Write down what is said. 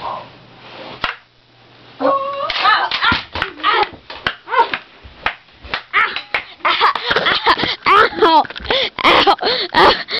Ow! Ow! Ow!